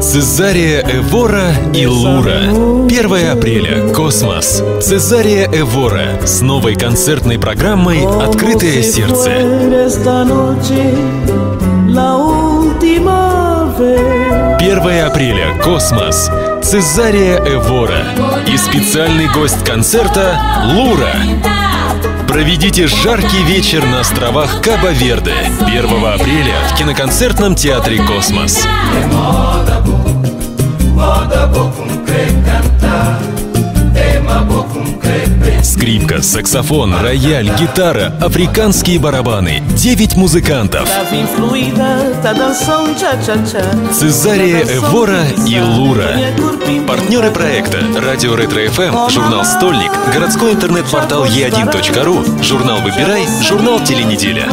Цезария Эвора и Лура. 1 апреля. Космос. Цезария Эвора с новой концертной программой «Открытое сердце». 1 апреля. Космос. Цезария Эвора. И специальный гость концерта – Лура. Проведите жаркий вечер на островах Кабо-Верде 1 апреля в киноконцертном театре «Космос». Скрипка, саксофон, рояль, гитара, африканские барабаны. 9 музыкантов. Цезария Эвора и Лура. Партнеры проекта Радио Ретро ФМ, журнал Стольник, городской интернет-портал e1.ru, журнал Выбирай, журнал Теленеделя.